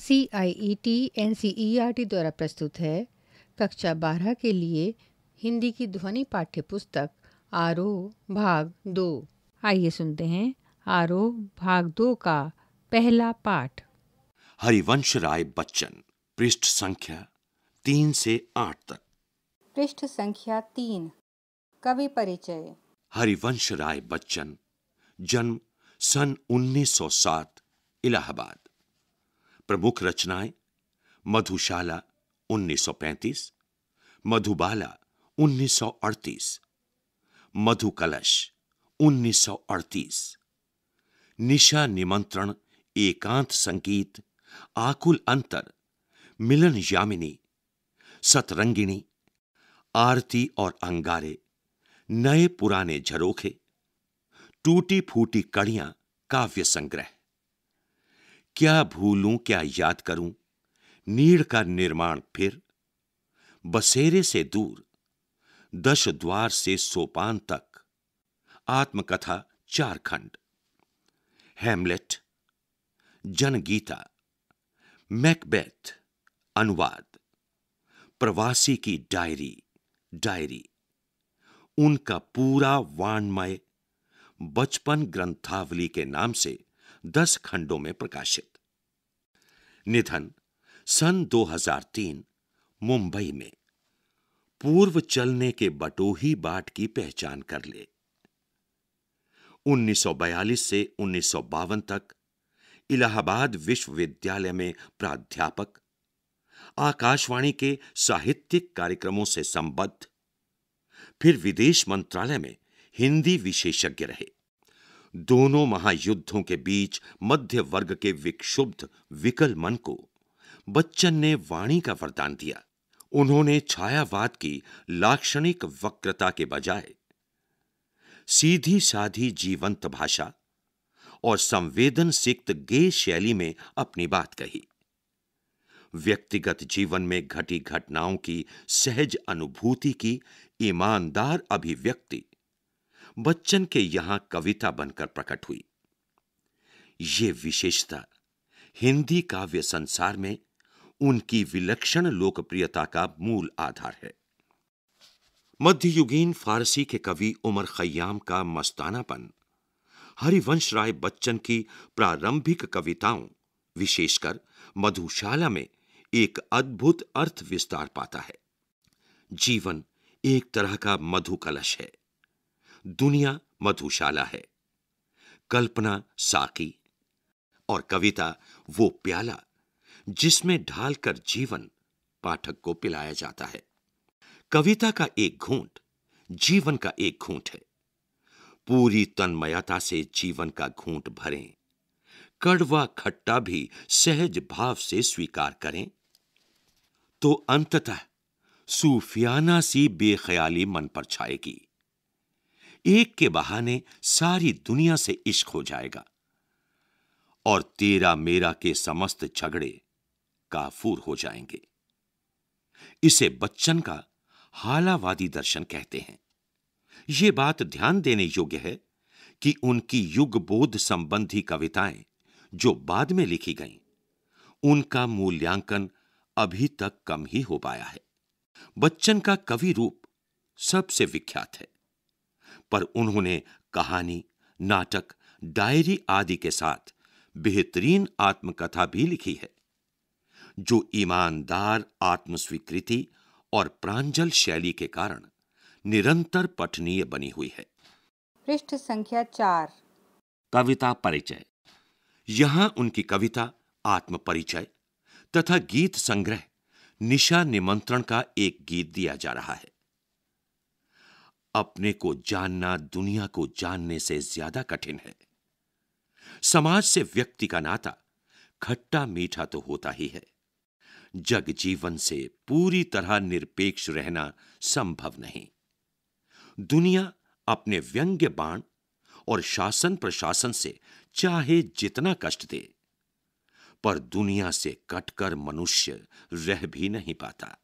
C I E T N C E R T द्वारा प्रस्तुत है। कक्षा बारह के लिए हिंदी की ध्वनि पाठ्य पुस्तक आरोह भाग दो। आइए सुनते हैं आरोह भाग दो का पहला पाठ। हरिवंश राय बच्चन पृष्ठ संख्या तीन से आठ तक। पृष्ठ संख्या तीन कवि परिचय। हरिवंश राय बच्चन जन्म सन 1907 इलाहाबाद। प्रमुख रचनाएँ मधुशाला 1935 मधुबाला 1938 मधु कलश 1938 निशा निमंत्रण एकांत संगीत, आकुल अंतर, मिलन यामिनी, सतरंगिणी, आरती और अंगारे, नए पुराने झरोखे, टूटी फूटी कड़ियाँ काव्य संग्रह। क्या भूलूं, क्या याद करूँ? नीड़ का निर्माण फिर, बसेरे से दूर, दश द्वार से सोपान तक, आत्मकथा चार खंड हेमलेट, जनगीता, मैकबेथ, अनुवाद, प्रवासी की डायरी डायरी, उनका पूरा वाणमय बचपन ग्रंथावली के नाम से दस खंडों में प्रकाशित। निधन, सन 2003 मुंबई में। पूर्व चलने के बटोही बाट की पहचान कर ले। 1942 से उन्नीस सौ बावन तक इलाहाबाद विश्वविद्यालय में प्राध्यापक, आकाशवाणी के साहित्यिक कार्यक्रमों से संबद्ध, फिर विदेश मंत्रालय में हिंदी विशेषज्ञ रहे। दोनों महायुद्धों के बीच मध्य वर्ग के विक्षुब्ध, विकल मन को बच्चन ने वाणी का वरदान दिया। उन्होंने छायावाद की लाक्षणिक वक्रता के बजाय सीधी साधी जीवंत भाषा और संवेदन सिक्त गे शैली में अपनी बात कही। व्यक्तिगत जीवन में घटी घटनाओं की सहज अनुभूति की ईमानदार अभिव्यक्ति बच्चन के यहाँ कविता बनकर प्रकट हुई। ये विशेषता हिंदी काव्य संसार में उनकी विलक्षण लोकप्रियता का मूल आधार है। मध्ययुगीन फारसी के कवि उमर खयाम का मस्तानापन, हरिवंश राय बच्चन की प्रारंभिक कविताओं, विशेषकर मधुशाला में एक अद्भुत अर्थ विस्तार पाता है। जीवन एक तरह का मधु कलश है। दुनिया मधुशाला है। कल्पना साकी और कविता वो प्याला जिसमें ढालकर जीवन पाठक को पिलाया जाता है। कविता का एक घूंट जीवन का एक घूंट है। पूरी तन्मयता से जीवन का घूंट भरें। कड़वा खट्टा भी सहज भाव से स्वीकार करें। तो अंततः सूफियाना सी बेख्याली मन पर छाएगी। एक के बहाने सारी दुनिया से इश्क हो जाएगा। और तेरा मेरा के समस्त झगड़े काफूर हो जाएँगे। इसे बच्चन का हालावादी दर्शन कहते हैं। ये बात ध्यान देने योग्य है कि उनकी युग बोध संबंधी कविताएँ जो बाद में लिखी गईं, उनका मूल्यांकन अभी तक कम ही हो पाया है। बच्चन का कवि रूप सबसे विख्यात है। पर उन्होंने कहानी नाटक डायरी आदि के साथ बेहतरीन आत्मकथा भी लिखी है जो ईमानदार आत्मस्वीकृति और प्रांजल शैली के कारण निरंतर पठनीय बनी हुई है। पृष्ठ संख्या चार। कविता परिचय। यहाँ उनकी कविता आत्म परिचय तथा गीत संग्रह निशा निमंत्रण का एक गीत दिया जा रहा है। अपने को जानना दुनिया को जानने से ज़्यादा कठिन है। समाज से व्यक्ति का नाता खट्टा मीठा तो होता ही है। जग जीवन से पूरी तरह निरपेक्ष रहना संभव नहीं। दुनिया अपने व्यंग्य बाण और शासन प्रशासन से चाहे जितना कष्ट दे, पर दुनिया से कटकर मनुष्य रह भी नहीं पाता।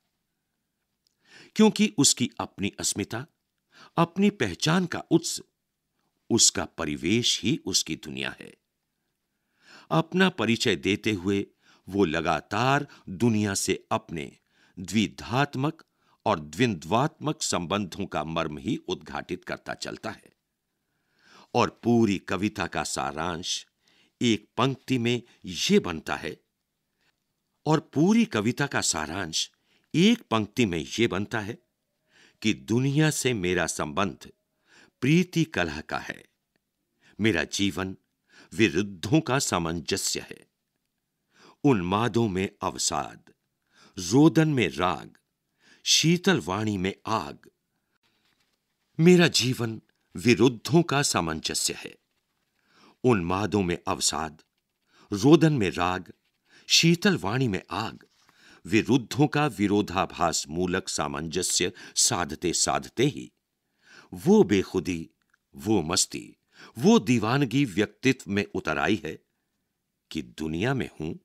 क्योंकि उसकी अपनी अस्मिता अपनी पहचान का उत्स उसका परिवेश ही उसकी दुनिया है। अपना परिचय देते हुए वो लगातार दुनिया से अपने द्विधात्मक और द्विंद्वात्मक संबंधों का मर्म ही उद्घाटित करता चलता है। और पूरी कविता का सारांश एक पंक्ति में यह बनता है। और पूरी कविता का सारांश एक पंक्ति में यह बनता है कि दुनिया से मेरा संबंध प्रीति कलह का है। मेरा जीवन विरुद्धों का सामंजस्य है। उन्मादों में अवसाद, रोदन में राग, शीतल वाणी में आग। मेरा जीवन विरुद्धों का सामंजस्य है। उन्मादों में अवसाद, रोदन में राग, शीतल वाणी में आग। विरुद्धों का विरोधाभास मूलक सामंजस्य साधते साधते ही। वो बेखुदी, वो मस्ती, वो दीवानगी व्यक्तित्व में उतर आई है कि दुनिया में हूँ,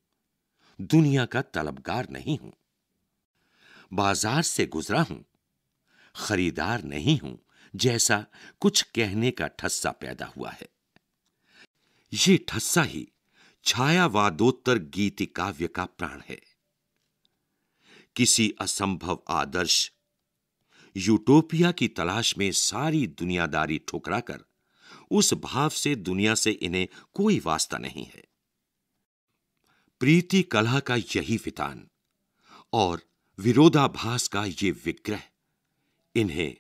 दुनिया का तलबगार नहीं हूँ। बाज़ार से गुजरा हूँ, खरीदार नहीं हूँ, जैसा कुछ कहने का ठस्सा पैदा हुआ है। ये ठस्सा ही छायावादोत्तर गीति काव्य का प्राण है। किसी असंभव आदर्श, यूटोपिया की तलाश में सारी दुनियादारी ठुकराकर, उस भाव से दुनिया से इन्हें कोई वास्ता नहीं है। प्रीति कला का यही वितान और विरोधाभास का ये विग्रह, इन्हें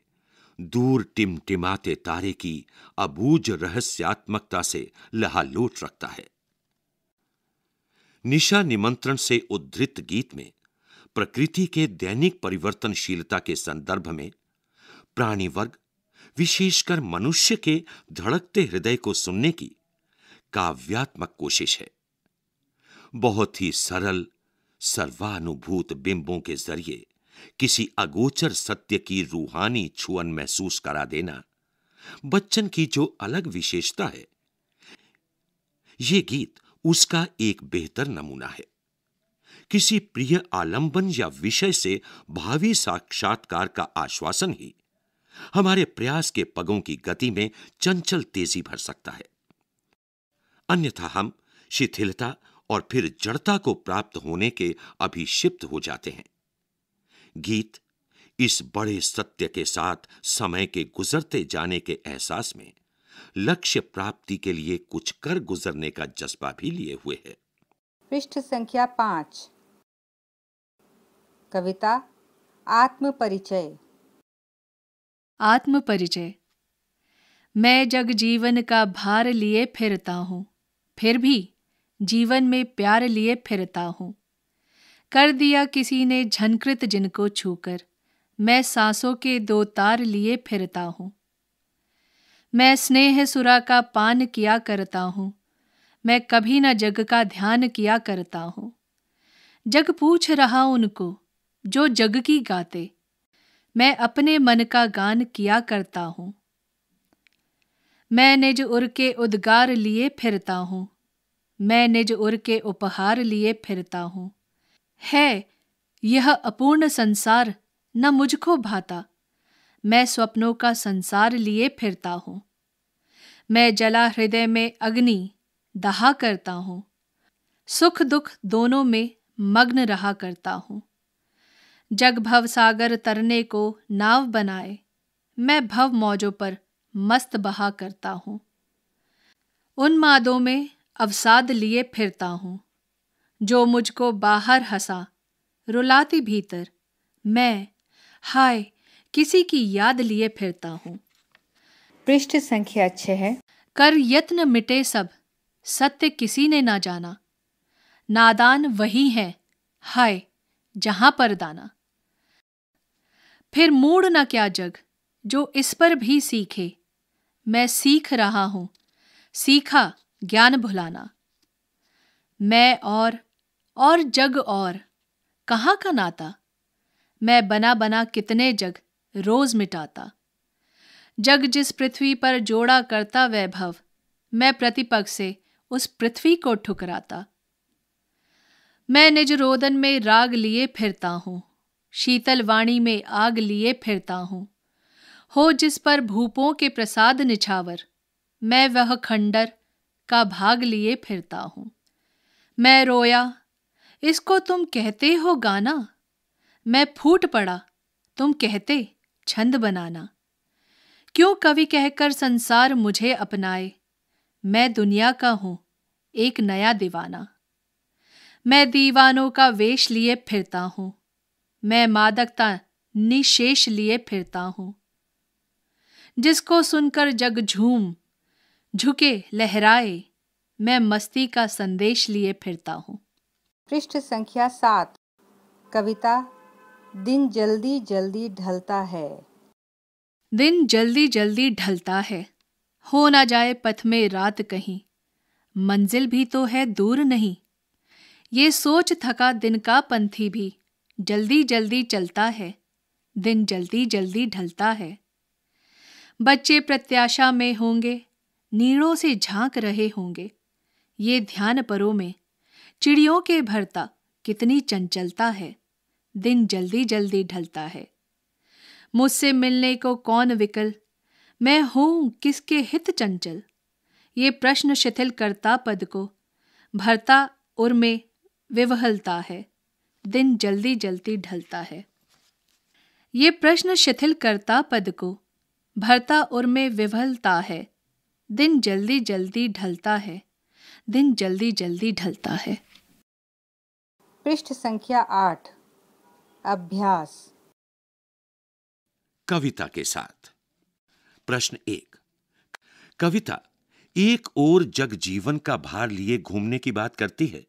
दूर टिमटिमाते तारे की अबूझ रहस्यात्मकता से लहालोट रखता है। निशा निमंत्रण से उद्धृत गीत में प्रकृति के दैनिक परिवर्तनशीलता के संदर्भ में प्राणी वर्ग, विशेषकर मनुष्य के धड़कते हृदय को सुनने की काव्यात्मक कोशिश है। बहुत ही सरल, सर्वानुभूत बिंबों के ज़रिए किसी अगोचर सत्य की रूहानी छुअन महसूस करा देना बच्चन की जो अलग विशेषता है, ये गीत उसका एक बेहतर नमूना है। किसी प्रिय आलंबन या विषय से भावी साक्षात्कार का आश्वासन ही हमारे प्रयास के पगों की गति में चंचल तेज़ी भर सकता है। अन्यथा हम शिथिलता और फिर जड़ता को प्राप्त होने के अभिषिप्त हो जाते हैं। गीत इस बड़े सत्य के साथ समय के गुजरते जाने के एहसास में लक्ष्य प्राप्ति के लिए कुछ कर गुजरने का जज्बा भी लिए हुए है। पृष्ठ संख्या पाँच। कविता आत्म परिचय आत्म परिचय मैं जग जीवन का भार लिए फिरता हूँ, फिर भी जीवन में प्यार लिए फिरता हूँ। कर दिया किसी ने झनकृत जिनको छूकर, मैं सांसों के दो तार लिए फिरता हूँ। मैं स्नेह सुरा का पान किया करता हूँ, मैं कभी न जग का ध्यान किया करता हूँ। जग पूछ रहा उनको जो जग की गाते। मैं अपने मन का गान किया करता हूँ। मैं निज उर के उद्गार लिए फिरता हूँ। मैं निज उर के उपहार लिए फिरता हूँ। है, यह अपूर्ण संसार न मुझको भाता। मैं स्वप्नों का संसार लिए फिरता हूँ। मैं जला हृदय में अग्नि दहा करता हूँ। सुख दुख दोनों में मग्न रहा करता हूँ। जग भव सागर तरने को नाव बनाए। मैं भव मौजों पर मस्त बहा करता हूँ। उन मादों में अवसाद लिए फिरता हूँ। जो मुझको बाहर हंसा रुलाती भीतर मैं हाय किसी की याद लिए फिरता हूँ। पृष्ठ संख्या छह कर यत्न मिटे सब सत्य किसी ने ना जाना। नादान वही है हाय जहाँ पर दाना। फिर मूड न क्या जग, जो इस पर भी सीखे। मैं सीख रहा हूँ, सीखा ज्ञान भुलाना। मैं और और जग और, कहाँ का नाता? मैं बना बना कितने जग, रोज मिटाता। जग जिस पृथ्वी पर जोड़ा करता वैभव, मैं प्रतिपक्ष से उस पृथ्वी को ठुकराता। मैं निज रोदन में राग लिए फिरता हूँ। शीतल वाणी में आग लिए फिरता हूँ। हो जिस पर भूपों के प्रसाद निछावर, मैं वह खंडर का भाग लिए फिरता हूँ। मैं रोया, इसको तुम कहते हो गाना? मैं फूट पड़ा, तुम कहते छंद बनाना। क्यों कवि कहकर संसार मुझे अपनाए? मैं दुनिया का हूँ, एक नया दीवाना। मैं दीवानों का वेश लिए फिरता हूँ। मैं मादकता निशेष लिए फिरता हूँ। जिसको सुनकर जग झूम झुके लहराए मैं मस्ती का संदेश लिए फिरता हूँ। पृष्ठ संख्या सात कविता दिन जल्दी जल्दी ढलता है। दिन जल्दी जल्दी ढलता है हो ना जाए पथ में रात कहीं मंजिल भी तो है दूर नहीं। ये सोच थका दिन का पंथी भी जल्दी जल्दी चलता है, दिन जल्दी जल्दी ढलता है। बच्चे प्रत्याशा में होंगे नीड़ों से झाँक रहे होंगे। ये ध्यान परों में, चिड़ियों के भरता कितनी चंचलता है, दिन जल्दी जल्दी ढलता है। मुझसे मिलने को कौन विकल? मैं हूँ किसके हित चंचल? ये प्रश्न शिथिल करता पद को, भरता उर्मे विवहलता है। दिन जल्दी जल्दी ढलता है। ये प्रश्न शिथिल करता पद को भरता उर में विवहलता है। दिन जल्दी जल्दी ढलता है। दिन जल्दी जल्दी ढलता है। पृष्ठ संख्या आठ अभ्यास। कविता के साथ। प्रश्न एक कविता एक ओर जग जीवन का भार लिए घूमने की बात करती है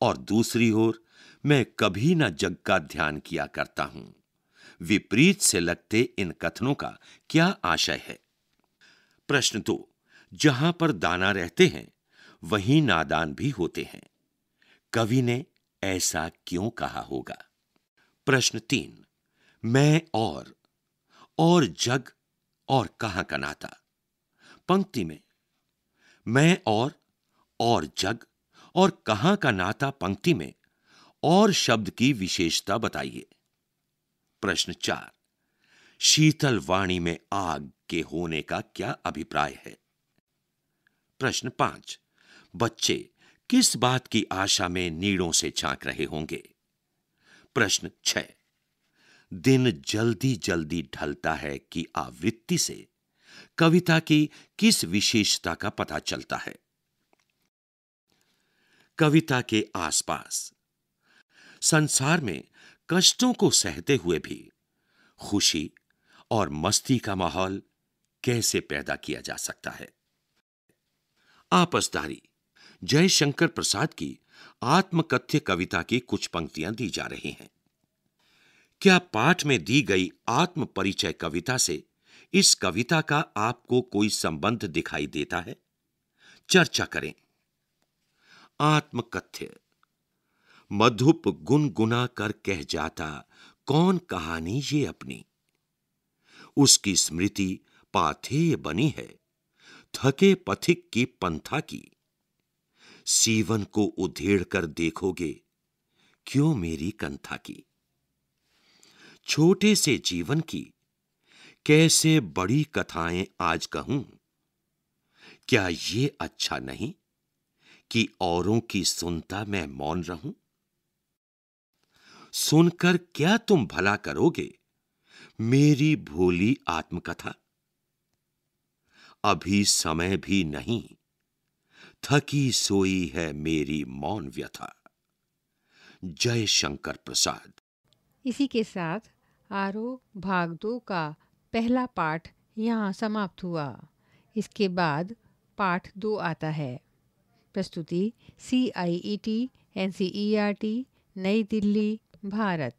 और दूसरी ओर मैं कभी ना जग का ध्यान किया करता हूँ। विपरीत से लगते इन कथनों का क्या आशय है? प्रश्न दो, जहाँ पर दाना रहते हैं, वहीं नादान भी होते हैं। कवि ने ऐसा क्यों कहा होगा? प्रश्न तीन, मैं और और जग, और कहाँ का नाता? पंक्ति में, मैं और और जग, और कहाँ का नाता पंक्ति में? और शब्द की विशेषता बताइए। प्रश्न चार। शीतल वाणी में आग के होने का क्या अभिप्राय है? प्रश्न पाँच। बच्चे किस बात की आशा में नीड़ों से झाँक रहे होंगे? प्रश्न छह। दिन जल्दी जल्दी ढलता है कि आवृत्ति से कविता की किस विशेषता का पता चलता है? कविता के आसपास संसार में कष्टों को सहते हुए भी। खुशी और मस्ती का माहौल कैसे पैदा किया जा सकता है? आपसदारी जयशंकर प्रसाद की आत्मकथ्य कविता की कुछ पंक्तियाँ दी जा रही हैं। क्या पाठ में दी गई आत्म परिचय कविता से इस कविता का आपको कोई संबंध दिखाई देता है? चर्चा करें। आत्मकथ्य मधुप गुनगुना कर कह जाता, कौन कहानी ये अपनी? उसकी स्मृति पाथेय बनी है, थके पथिक की पंथा की। सीवन को उधेड़ कर देखोगे, क्यों मेरी कंथा की? छोटे से जीवन की, कैसे बड़ी कथाएँ आज कहूँ? क्या ये अच्छा नहीं कि औरों की सुनता मैं मौन रहूँ? सुनकर क्या तुम भला करोगे? मेरी भोली आत्मकथा। अभी समय भी नहीं। थकी सोई है मेरी मौन व्यथा। जय शंकर प्रसाद। इसी के साथ आरो भाग दो का पहला पाठ यहाँ समाप्त हुआ। इसके बाद पाठ दो आता है। प्रस्तुति C I E T N C E R T New Delhi. Bharat.